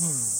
うん。